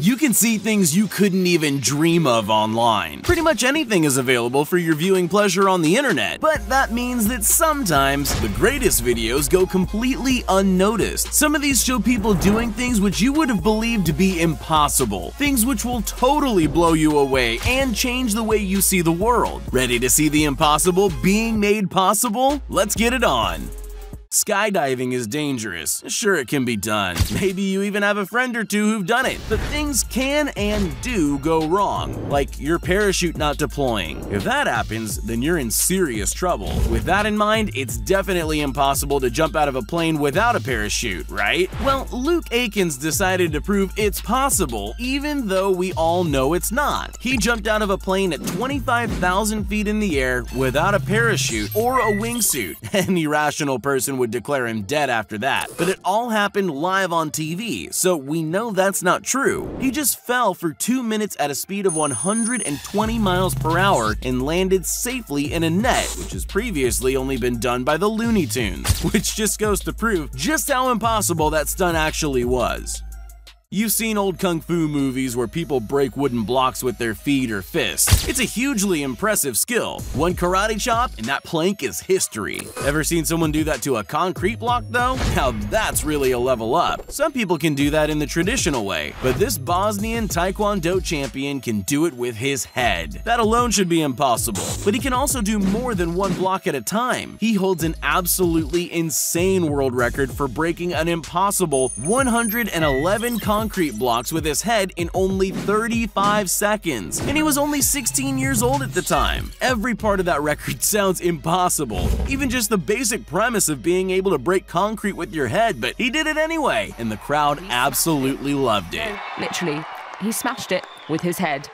You can see things you couldn't even dream of online. Pretty much anything is available for your viewing pleasure on the internet, but that means that sometimes the greatest videos go completely unnoticed. Some of these show people doing things which you would have believed to be impossible, things which will totally blow you away and change the way you see the world. Ready to see the impossible being made possible? Let's get it on! Skydiving is dangerous. Sure, it can be done. Maybe you even have a friend or two who've done it. But things can and do go wrong, like your parachute not deploying. If that happens, then you're in serious trouble. With that in mind, it's definitely impossible to jump out of a plane without a parachute, right? Well, Luke Aikins decided to prove it's possible, even though we all know it's not. He jumped out of a plane at 25,000 feet in the air without a parachute or a wingsuit. Any rational person would declare him dead after that. But it all happened live on TV, so we know that's not true. He just fell for 2 minutes at a speed of 120 miles per hour and landed safely in a net, which has previously only been done by the Looney Tunes, which just goes to prove just how impossible that stunt actually was. You've seen old kung fu movies where people break wooden blocks with their feet or fists. It's a hugely impressive skill. One karate chop and that plank is history. Ever seen someone do that to a concrete block though? Now that's really a level up. Some people can do that in the traditional way, but this Bosnian Taekwondo champion can do it with his head. That alone should be impossible, but he can also do more than one block at a time. He holds an absolutely insane world record for breaking an impossible 111 concrete blocks with his head in only 35 seconds. And he was only 16 years old at the time. Every part of that record sounds impossible. Even just the basic premise of being able to break concrete with your head, but he did it anyway, and the crowd absolutely loved it. Literally, he smashed it with his head.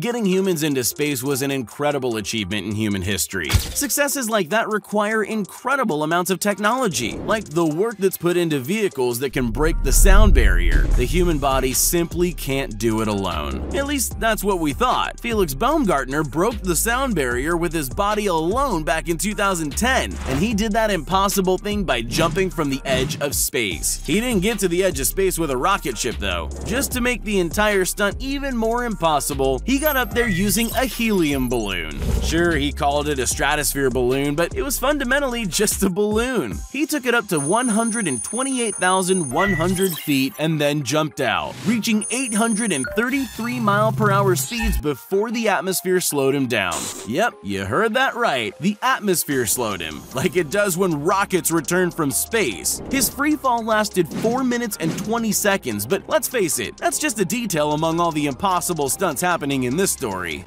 Getting humans into space was an incredible achievement in human history. Successes like that require incredible amounts of technology, like the work that's put into vehicles that can break the sound barrier. The human body simply can't do it alone. At least that's what we thought. Felix Baumgartner broke the sound barrier with his body alone back in 2010, and he did that impossible thing by jumping from the edge of space. He didn't get to the edge of space with a rocket ship though. Just to make the entire stunt even more impossible, he got up there using a helium balloon. Sure, he called it a stratosphere balloon, but it was fundamentally just a balloon. He took it up to 128,100 feet and then jumped out, reaching 833 mile per hour speeds before the atmosphere slowed him down. Yep, you heard that right. The atmosphere slowed him, like it does when rockets return from space. His free fall lasted 4 minutes and 20 seconds, but let's face it, that's just a detail among all the impossible stunts happening in this story.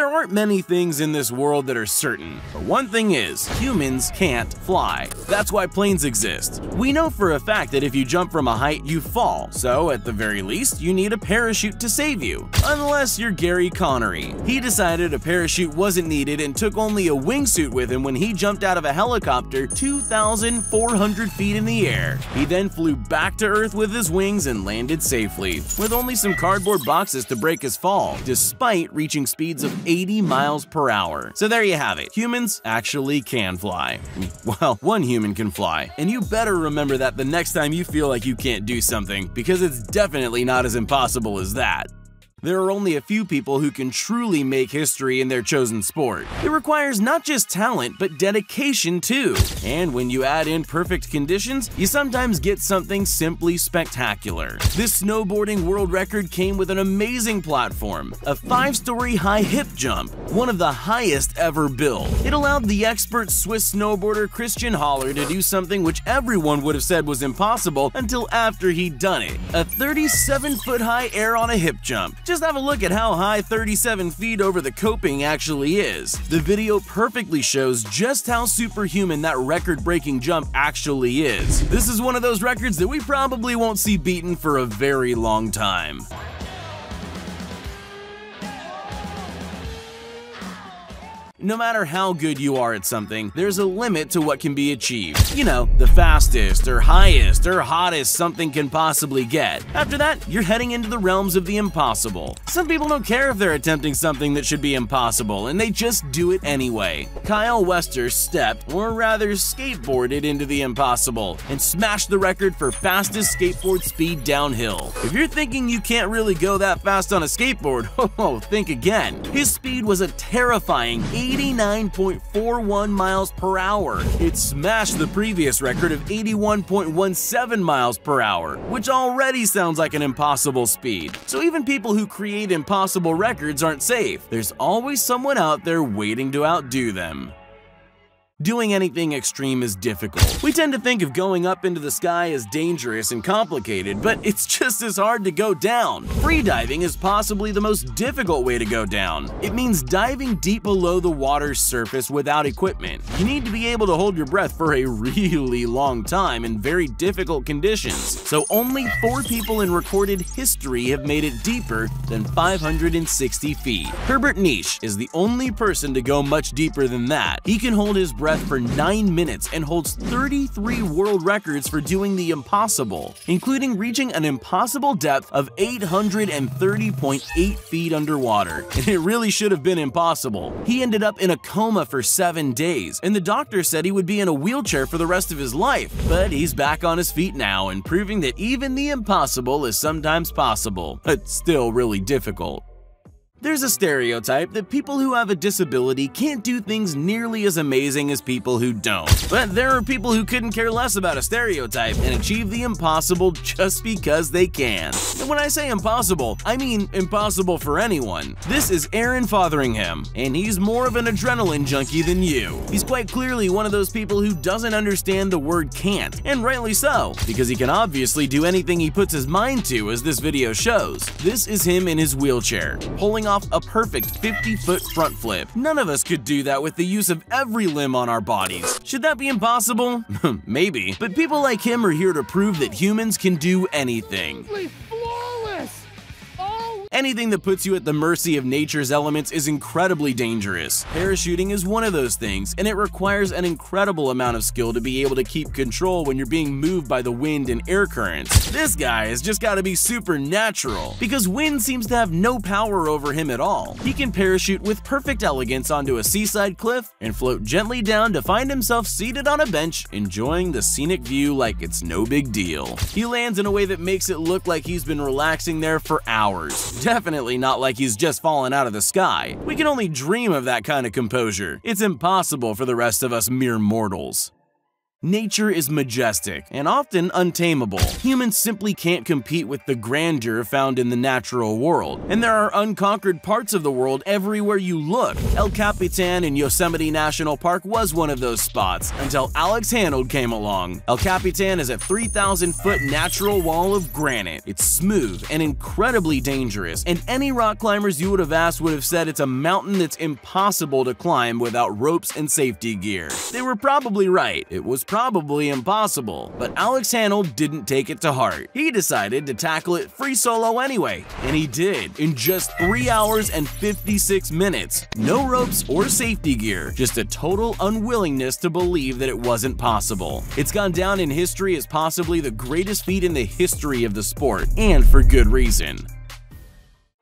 There aren't many things in this world that are certain, but one thing is, humans can't fly. That's why planes exist. We know for a fact that if you jump from a height, you fall, so at the very least, you need a parachute to save you. Unless you're Gary Connery. He decided a parachute wasn't needed and took only a wingsuit with him when he jumped out of a helicopter 2,400 feet in the air. He then flew back to Earth with his wings and landed safely, with only some cardboard boxes to break his fall, despite reaching speeds of 80 miles per hour. So there you have it. Humans actually can fly. Well, one human can fly. And you better remember that the next time you feel like you can't do something, because it's definitely not as impossible as that. There are only a few people who can truly make history in their chosen sport. It requires not just talent, but dedication too. And when you add in perfect conditions, you sometimes get something simply spectacular. This snowboarding world record came with an amazing platform, a five-story high hip jump, one of the highest ever built. It allowed the expert Swiss snowboarder Christian Haller to do something which everyone would have said was impossible until after he'd done it. A 37-foot high air on a hip jump. Just have a look at how high 37 feet over the coping actually is. The video perfectly shows just how superhuman that record-breaking jump actually is. This is one of those records that we probably won't see beaten for a very long time. No matter how good you are at something, there's a limit to what can be achieved. You know, the fastest or highest or hottest something can possibly get. After that, you're heading into the realms of the impossible. Some people don't care if they're attempting something that should be impossible, and they just do it anyway. Kyle Wester stepped, or rather skateboarded into the impossible, and smashed the record for fastest skateboard speed downhill. If you're thinking you can't really go that fast on a skateboard, oh, think again. His speed was a terrifying 89.41 miles per hour. It smashed the previous record of 81.17 miles per hour, which already sounds like an impossible speed. So even people who create impossible records aren't safe. There's always someone out there waiting to outdo them. Doing anything extreme is difficult. We tend to think of going up into the sky as dangerous and complicated, but it's just as hard to go down. Freediving is possibly the most difficult way to go down. It means diving deep below the water's surface without equipment. You need to be able to hold your breath for a really long time in very difficult conditions, so only four people in recorded history have made it deeper than 560 feet. Herbert Nitsch is the only person to go much deeper than that. He can hold his breath breath for 9 minutes and holds 33 world records for doing the impossible, including reaching an impossible depth of 830.8 feet underwater. And it really should have been impossible. He ended up in a coma for 7 days, and the doctor said he would be in a wheelchair for the rest of his life. But he's back on his feet now and proving that even the impossible is sometimes possible, but still really difficult. There's a stereotype that people who have a disability can't do things nearly as amazing as people who don't. But there are people who couldn't care less about a stereotype and achieve the impossible just because they can. And when I say impossible, I mean impossible for anyone. This is Aaron Fotheringham, and he's more of an adrenaline junkie than you. He's quite clearly one of those people who doesn't understand the word can't, and rightly so, because he can obviously do anything he puts his mind to as this video shows. This is him in his wheelchair, pulling off a perfect 50 foot front flip. None of us could do that with the use of every limb on our bodies. Should that be impossible? Maybe. But people like him are here to prove that humans can do anything. Anything that puts you at the mercy of nature's elements is incredibly dangerous. Parachuting is one of those things, and it requires an incredible amount of skill to be able to keep control when you're being moved by the wind and air currents. This guy has just got to be supernatural, because wind seems to have no power over him at all. He can parachute with perfect elegance onto a seaside cliff and float gently down to find himself seated on a bench, enjoying the scenic view like it's no big deal. He lands in a way that makes it look like he's been relaxing there for hours. Definitely not like he's just fallen out of the sky. We can only dream of that kind of composure. It's impossible for the rest of us mere mortals. Nature is majestic and often untamable. Humans simply can't compete with the grandeur found in the natural world, and there are unconquered parts of the world everywhere you look. El Capitan in Yosemite National Park was one of those spots until Alex Honnold came along. El Capitan is a 3,000 foot natural wall of granite. It's smooth and incredibly dangerous, and any rock climbers you would have asked would have said it's a mountain that's impossible to climb without ropes and safety gear. They were probably right. It was probably impossible, but Alex Honnold didn't take it to heart. He decided to tackle it free solo anyway, and he did in just 3 hours and 56 minutes. No ropes or safety gear, just a total unwillingness to believe that it wasn't possible. It's gone down in history as possibly the greatest feat in the history of the sport, and for good reason.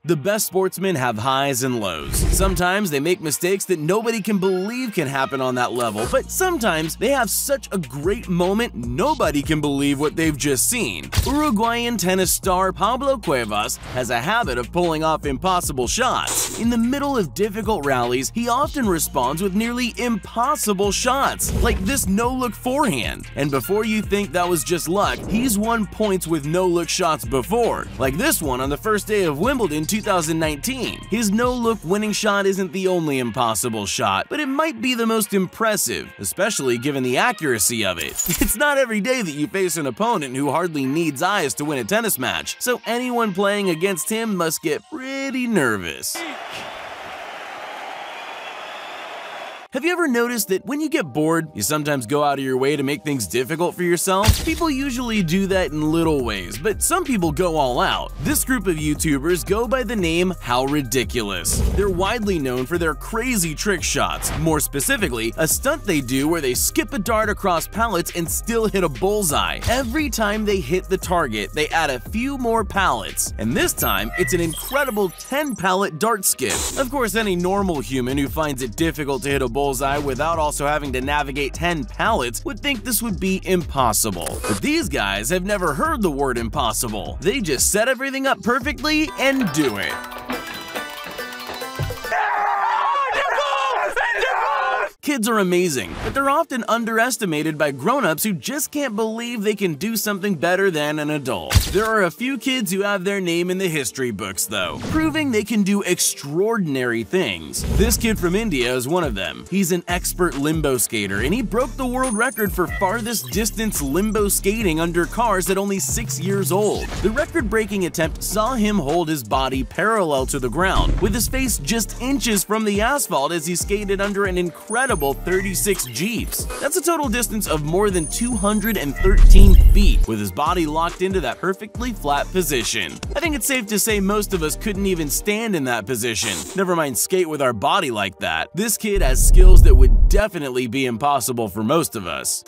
The best sportsmen have highs and lows. Sometimes they make mistakes that nobody can believe can happen on that level, but sometimes they have such a great moment nobody can believe what they've just seen. Uruguayan tennis star Pablo Cuevas has a habit of pulling off impossible shots. In the middle of difficult rallies, he often responds with nearly impossible shots, like this no-look forehand. And before you think that was just luck, he's won points with no-look shots before, like this one on the first day of Wimbledon 2019. His no-look winning shot isn't the only impossible shot, but it might be the most impressive, especially given the accuracy of it. It's not every day that you face an opponent who hardly needs eyes to win a tennis match, so anyone playing against him must get pretty nervous. Have you ever noticed that when you get bored, you sometimes go out of your way to make things difficult for yourself? People usually do that in little ways, but some people go all out. This group of YouTubers go by the name How Ridiculous. They're widely known for their crazy trick shots, more specifically, a stunt they do where they skip a dart across pallets and still hit a bullseye. Every time they hit the target, they add a few more pallets, and this time it's an incredible 10 pallet dart skip. Of course, any normal human who finds it difficult to hit a bullseye without also having to navigate 10 pallets would think this would be impossible. But these guys have never heard the word impossible. They just set everything up perfectly and do it. Kids are amazing, but they're often underestimated by grown-ups who just can't believe they can do something better than an adult. There are a few kids who have their name in the history books though, proving they can do extraordinary things. This kid from India is one of them. He's an expert limbo skater and he broke the world record for farthest distance limbo skating under cars at only 6 years old. The record-breaking attempt saw him hold his body parallel to the ground, with his face just inches from the asphalt as he skated under an incredible 36 Jeeps. That's a total distance of more than 213 feet, with his body locked into that perfectly flat position. I think it's safe to say most of us couldn't even stand in that position, never mind skate with our body like that. This kid has skills that would definitely be impossible for most of us.